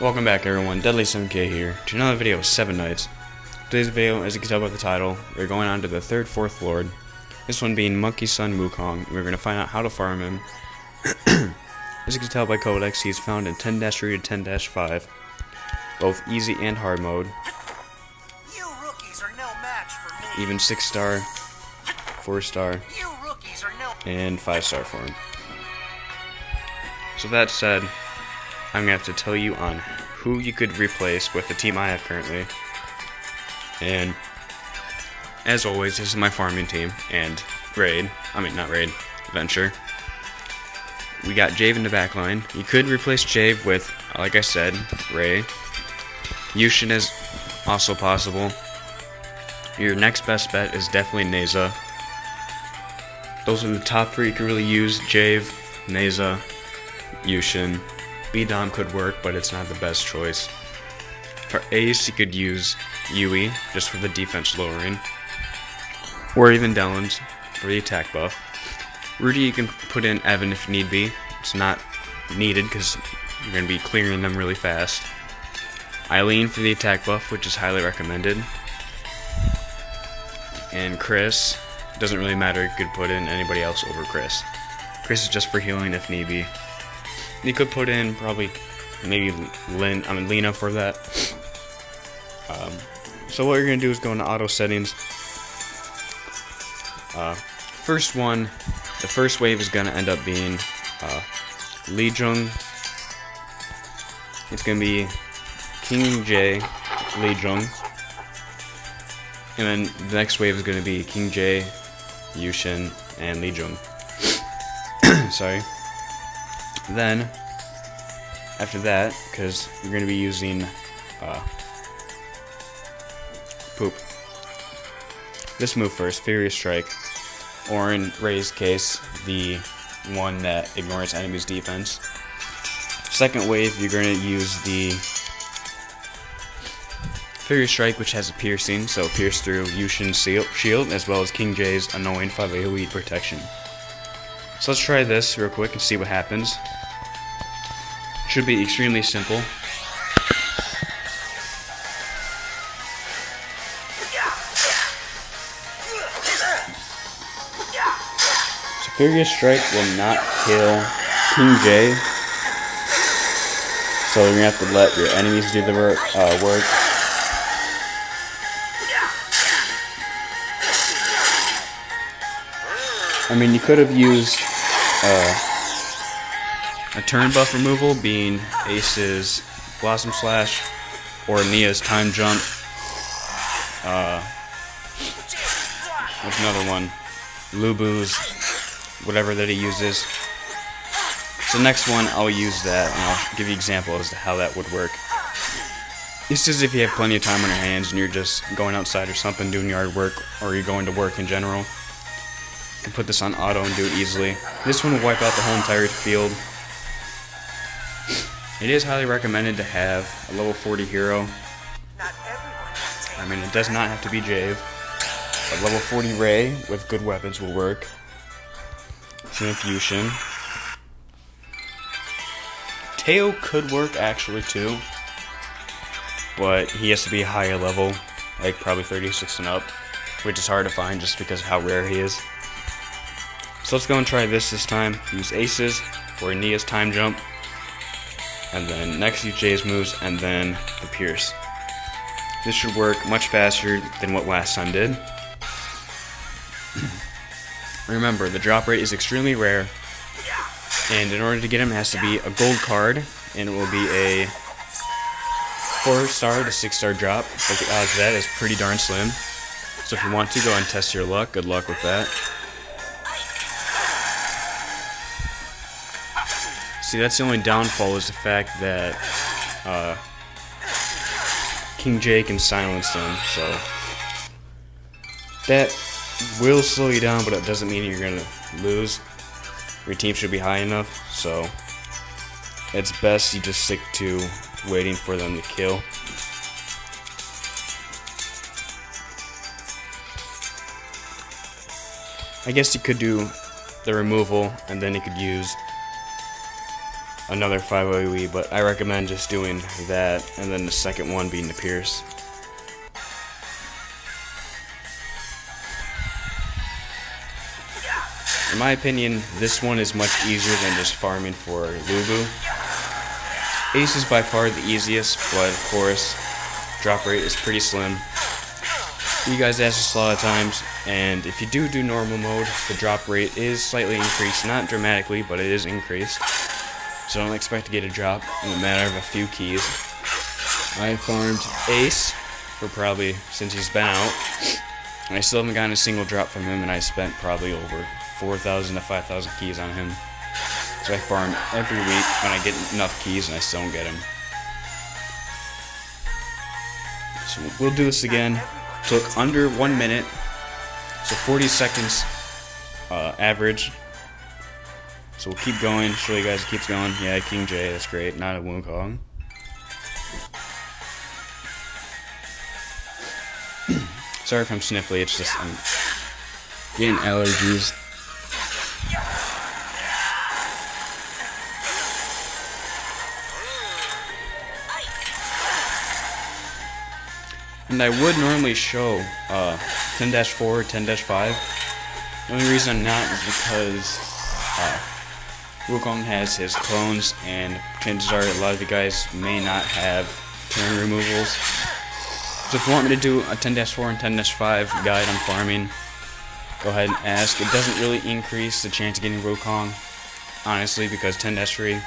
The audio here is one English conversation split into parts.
Welcome back everyone, Deadly7k here, to another video of 7 Knights. Today's video, as you can tell by the title, we're going on to the third fourth lord. This one being Monkey Sun Wukong, we're going to find out how to farm him. as you can tell by Codex, he's found in 10-3 to 10-5, both easy and hard mode, You rookies are no match for me. even 6 star, 4 star, You rookies are no. and 5 star for him. So that said, I'm going to have to tell you on who you could replace with the team I have currently. And as always, this is my farming team and Raid. I mean, not Raid, Venture. We got Jave in the back line. You could replace Jave with, like I said, Ray. Yushin is also possible. Your next best bet is definitely Neza. Those are the top three you can really use Jave, Neza, Yushin. Bi Dam could work, but it's not the best choice. For Ace, you could use Yui, just for the defense lowering. Or even Dellons, for the attack buff. Rudy, you can put in Evan if need be. It's not needed, because you're going to be clearing them really fast. Eileen for the attack buff, which is highly recommended. And Chris, doesn't really matter, you could put in anybody else over Chris. Chris is just for healing if need be. You could put in probably maybe Lin, I mean Lena for that. Um, so what you're gonna do is go into auto settings. Uh, first one, the first wave is gonna end up being uh, Lee Jung. It's gonna be King J, Lee Jung, and then the next wave is gonna be King J, Yushin, and Lee Jung. Sorry. Then, after that, because you're going to be using uh, poop. This move first, Furious Strike, or in Ray's case, the one that ignores enemy's defense. Second wave, you're going to use the Furious Strike, which has a piercing, so pierce through Yushin's shield, as well as King J's annoying 5 AoE protection. So let's try this real quick and see what happens. Should be extremely simple. Superior Strike will not kill King J. So you're gonna have to let your enemies do the work. Uh, work. I mean, you could have used uh, a turn buff removal, being Ace's Blossom Slash or Nia's Time Jump. Uh, what's another one? Lubu's, whatever that he uses. So next one, I'll use that, and I'll give you examples as to how that would work. This is if you have plenty of time on your hands and you're just going outside or something, doing yard work, or you're going to work in general. You can put this on auto and do it easily. This one will wipe out the whole entire field. It is highly recommended to have a level 40 hero. Not everyone can take. I mean, it does not have to be Jave. But level 40 Ray with good weapons will work. Yushin. Teo could work actually too. But he has to be higher level, like probably 36 and up. Which is hard to find just because of how rare he is. So let's go and try this this time. Use Aces or Nia's time jump. And then next Jay's moves and then the Pierce. This should work much faster than what last time did. Remember, the drop rate is extremely rare, and in order to get him, it has to be a gold card, and it will be a 4 star to 6 star drop, but the odds of that is pretty darn slim. So if you want to, go and test your luck. Good luck with that. See, that's the only downfall is the fact that uh, King J can silence them, so that will slow you down, but it doesn't mean you're gonna lose. Your team should be high enough, so it's best you just stick to waiting for them to kill. I guess you could do the removal, and then you could use another 5 AoE, but I recommend just doing that and then the second one being the Pierce. In my opinion, this one is much easier than just farming for Lubu. Ace is by far the easiest, but of course, drop rate is pretty slim. You guys ask this a lot of times, and if you do do normal mode, the drop rate is slightly increased. Not dramatically, but it is increased. So don't expect to get a drop in a matter of a few keys. I farmed Ace for probably since he's been out. And I still haven't gotten a single drop from him, and I spent probably over 4,000 to 5,000 keys on him. So I farm every week when I get enough keys, and I still don't get him. So we'll do this again. Took under one minute, so 40 seconds uh, average. So we'll keep going, show you guys it keeps going. Yeah, King J, that's great. Not a Wukong. Sorry if I'm sniffly, it's just I'm getting allergies. And I would normally show uh, 10-4, 10-5. The only reason I'm not is because uh, Wukong has his clones, and chances are a lot of you guys may not have turn removals. So if you want me to do a 10-4 and 10-5 guide on farming, go ahead and ask. It doesn't really increase the chance of getting Wukong, honestly, because 10-3,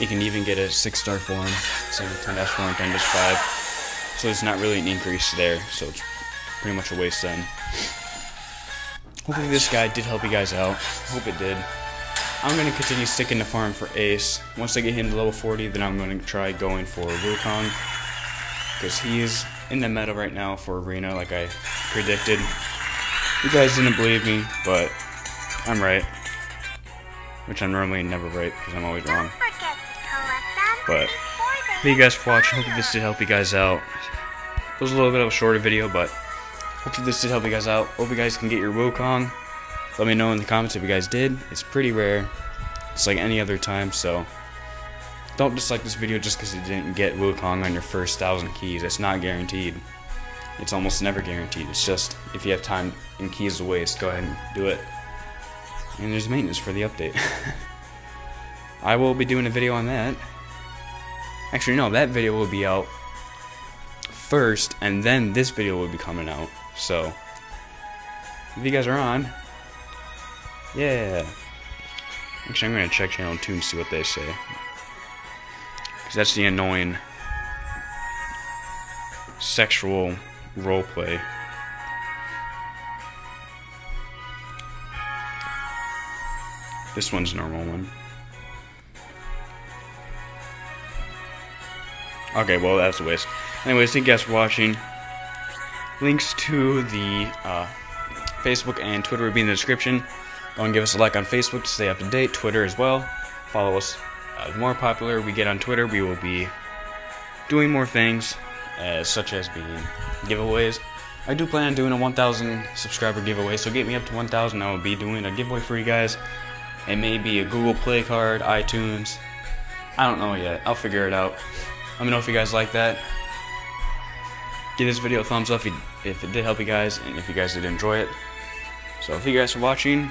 you can even get a 6-star form, same with 10-4 and 10-5. So it's not really an increase there, so it's pretty much a waste then. Hopefully this guide did help you guys out. Hope it did. I'm going to continue sticking to farm for Ace. Once I get him to level 40, then I'm going to try going for Wukong. Because he's in the meta right now for Arena, like I predicted. You guys didn't believe me, but I'm right. Which I'm normally never right, because I'm always wrong. But, thank you guys for watching. Hope this did help you guys out. It was a little bit of a shorter video, but hopefully this did help you guys out. Hope you guys can get your Wukong. Let me know in the comments if you guys did. It's pretty rare. It's like any other time, so don't dislike this video just because you didn't get Wukong on your first thousand keys. It's not guaranteed. It's almost never guaranteed. It's just if you have time and keys to waste, go ahead and do it. And there's maintenance for the update. I will be doing a video on that. Actually, no, that video will be out first, and then this video will be coming out. So, if you guys are on, yeah. Actually, I'm gonna check channel two and see what they say. Because that's the annoying sexual roleplay. This one's normal one. Okay, well, that's a waste. Anyways, thank you guys for watching. Links to the uh, Facebook and Twitter will be in the description. Go and give us a like on Facebook to stay up to date. Twitter as well. Follow us. Uh, the more popular we get on Twitter, we will be doing more things, uh, such as being giveaways. I do plan on doing a 1,000 subscriber giveaway, so get me up to 1,000. I will be doing a giveaway for you guys. It may be a Google Play card, iTunes. I don't know yet. I'll figure it out. Let me know if you guys like that. Give this video a thumbs up if, you, if it did help you guys and if you guys did enjoy it. So thank you guys for watching.